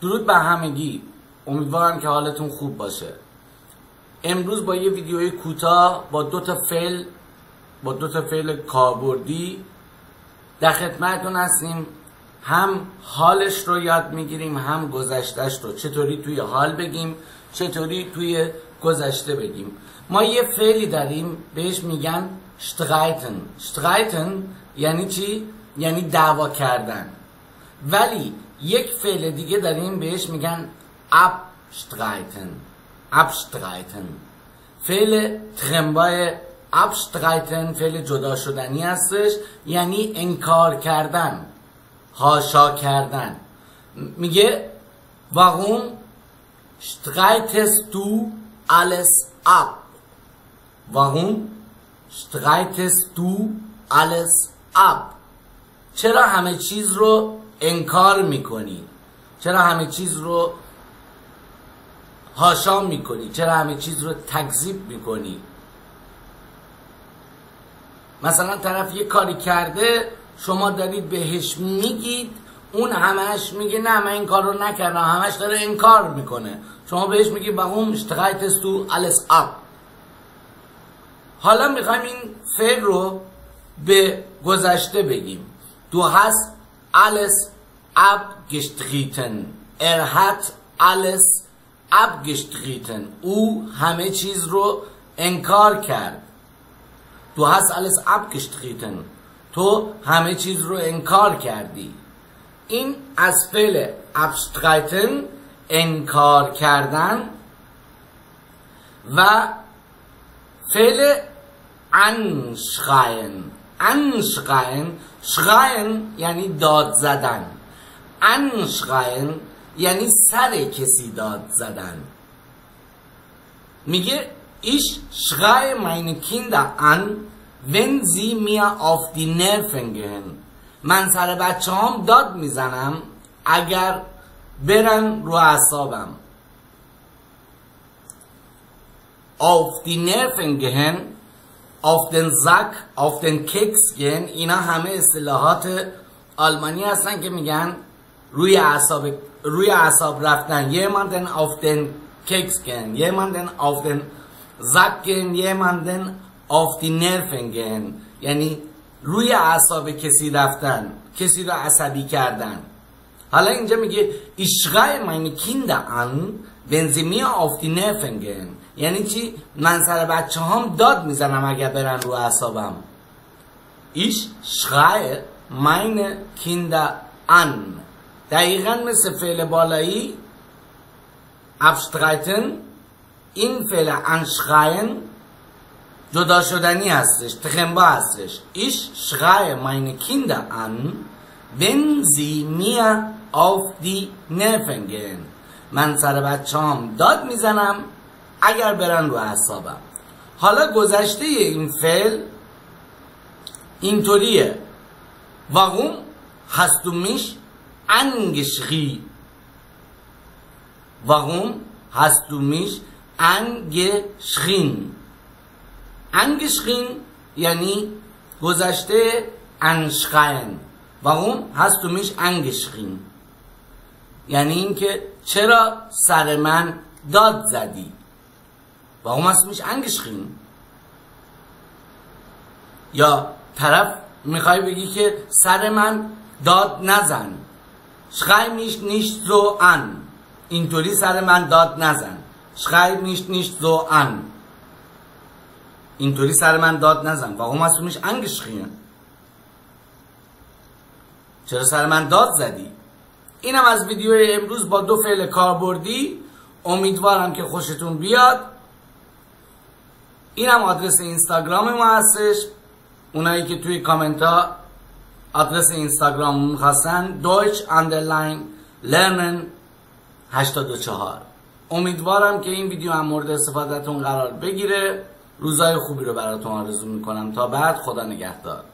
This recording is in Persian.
درود به همگی. امیدوارم که حالتون خوب باشه. امروز با یه ویدیوی کوتاه با دو تا فعل با دو تا فعل کاربردی در خدمتتون هستیم. هم حالش رو یاد می‌گیریم هم گذشتهش رو. چطوری توی حال بگیم چطوری توی گذشته بگیم. ما یه فعلی داریم بهش میگن شتغایتن شتغایتن یعنی چی؟ یعنی دعوا کردن. ولی یک فعل دیگه داریم بهش میگن abstreiten. Abstreiten. فعل تخمبای abstreiten فعل جدا شدنی هستش یعنی انکار کردن هاشا کردن. میگه warum streitest du alles ab. warum streitest du alles ab. چرا همه چیز رو انکار می‌کنی. چرا همه چیز رو هاشام می‌کنی؟ چرا همه چیز رو تکذیب می‌کنی؟ مثلا طرف یه کاری کرده شما دارید بهش میگید اون همش میگه نه من این کار رو نکردم. همش داره انکار می‌کنه. شما بهش میگی با اون اشتغایتست تو alles ab حالا می‌خوایم این فعل رو به گذشته بگیم. Du hast alles abgestritten. Er hat alles abgestritten. او همه چیز رو انکار کرد. Du hast alles abgestritten. تو همه چیز رو انکار کردی. این از فعل abstreiten انکار کردن و فعل anschreien anschreien schreien یعنی داد زدن انشغین یعنی سر کسی داد زدن. میگه ایش شغای مینه کنده ان wenn sie mir auf die Nerven gehen من سر بچه داد می‌زنم اگر برن رو اعصابم. auf die Nerven gehen auf den Sack auf den Keks gehen اینا همه اصطلاحات آلمانی هستن که میگن روی اعصاب روی اعصاب رفتن jemanden auf den Keks gehen jemanden auf den Sack gehen jemanden auf die Nerven gehen یعنی روی اعصاب کسی رفتن کسی رو عصبی کردن حالا اینجا میگه schreie meine Kinder an wenn sie mir auf die یعنی چی من سر بچه هم داد می‌زنم اگر برن رو اعصابم ich schreie meine Kinder an دقیقا مثل فعل بالایی abstreiten این فعل anschreien جدا شدنی هستش تخنبا هستش. schreie meine Kinder an wenn sie mir auf die Nerven gehen من سر بچه هم داد می‌زنم اگر برن رو اعصابم. حالا گذشته این فعل اینطوریه. warum hast angeschrien warum hast du mich angeschrien angeschrien یعنی گذشته anschreien warum hast du mich angeschrien یعنی اینکه چرا سر من داد زدی warum hast du mich angeschrien یا طرف می‌خوای بگی که سر من داد نزن schrei mich nicht so an. اینطوری سر من داد نزن schrei mich nicht so an. اینطوری سر من داد نزن warum hast du mich angeschrien? چرا سر من داد زدی؟ اینم از ویدیو امروز با دو فعل کاربردی امیدوارم که خوشتون بیاد. اینم آدرس اینستاگرام ما هستش. اونایی که توی کامنت ها آدرس اینستاگرام می‌خواستن Deutsch underline lernen 84 امیدوارم که این ویدیو هم مورد استفادهتون قرار بگیره. روزای خوبی رو براتون آرزو می‌کنم. تا بعد خدا نگهدار.